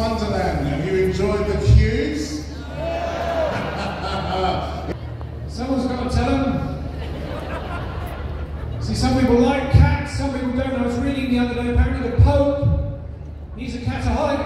Wonderland. Have you enjoyed the queues? Someone's got to tell them. See, some people like cats, some people don't. I was reading the other day, apparently the Pope, he's a cataholic.